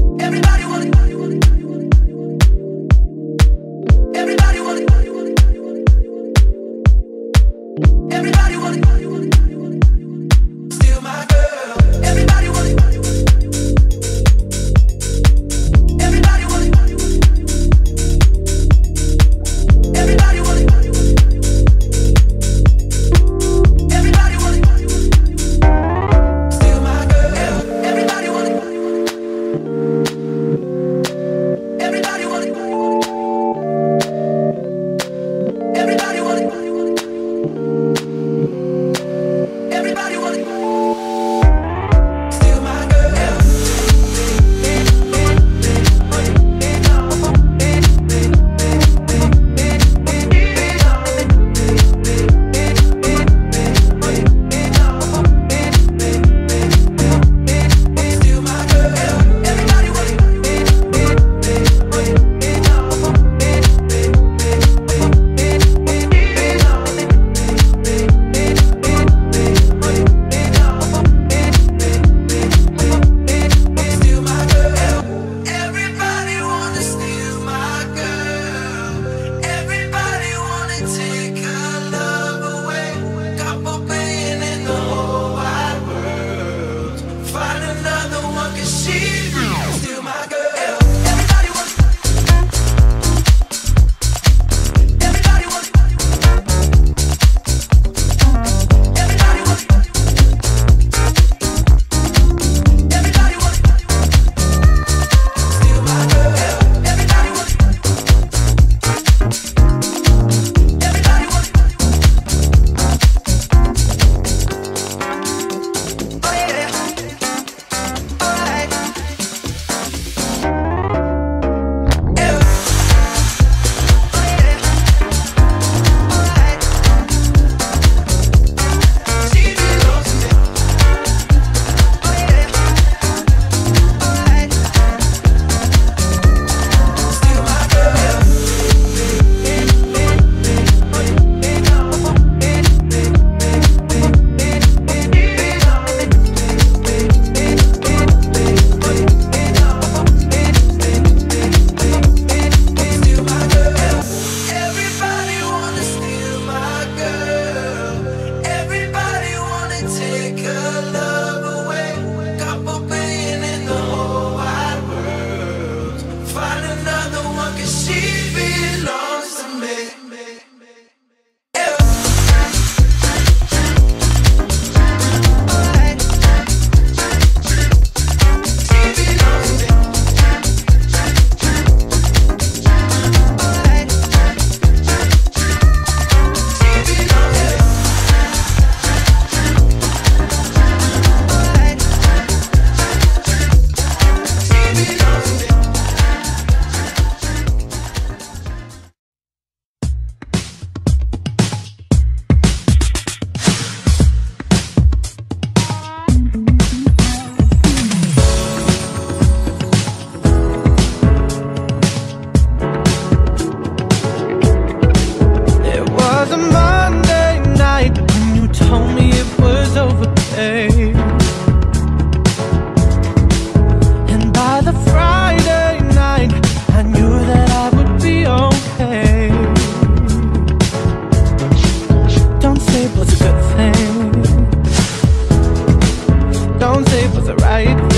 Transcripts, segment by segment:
Everybody right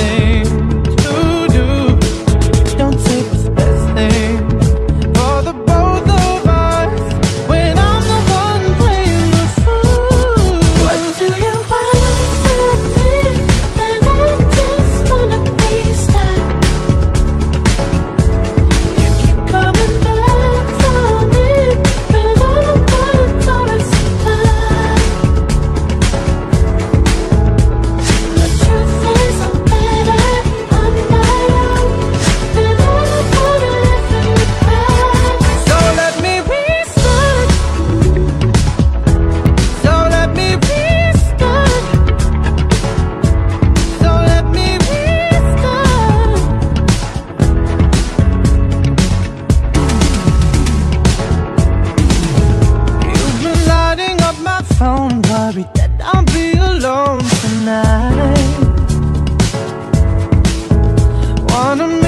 alone tonight. Wanna